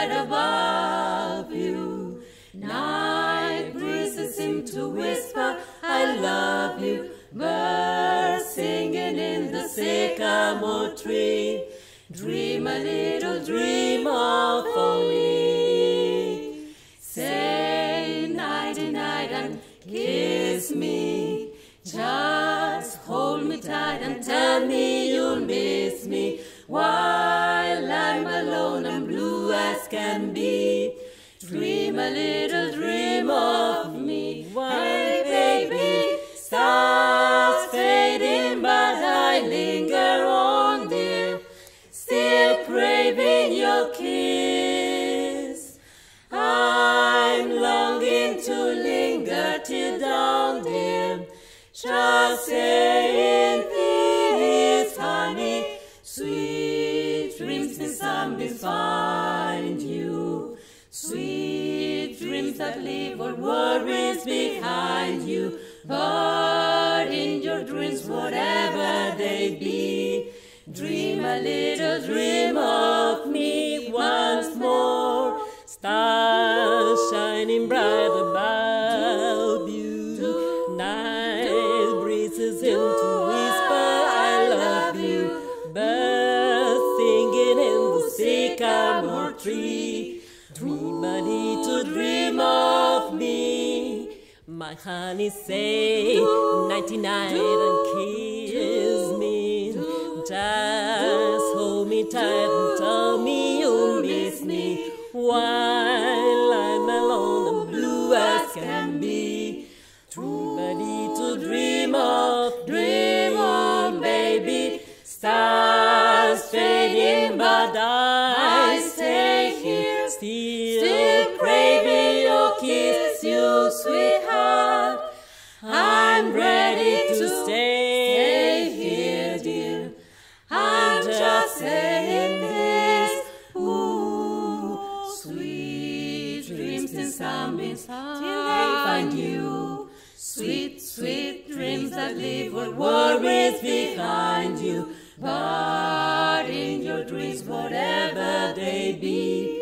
right above you. Night breezes seem to whisper, I love you. Birds singing in the sycamore tree. Dream a little dream of me. Say nighty night and kiss me. Just hold me tight and tell me you'll miss me. Why? Can be. Dream a little dream of me. Why, baby, stars fading, but I linger on, dear, still craving your kiss. I'm longing to linger till dawn, dear, just saying peace, honey, sweet dreams sunbeams find you. Sweet dreams that leave all worries behind you. But in your dreams, whatever they be, dream a little dream of me once more. Stars tree. Dream a little dream of me. My honey say nighty night and kiss me. Just hold me tight and tell me you'll miss me while I'm alone and blue as can be. Dream a little dream of dream on, baby. Stars fading, but I here, still craving your kiss, you sweetheart. I'm ready to stay here, dear. I'm just saying this. Ooh, sweet dreams in sunbeams till they find you. Sweet, sweet dreams that leave all worries behind you. But in your dreams, whatever they be,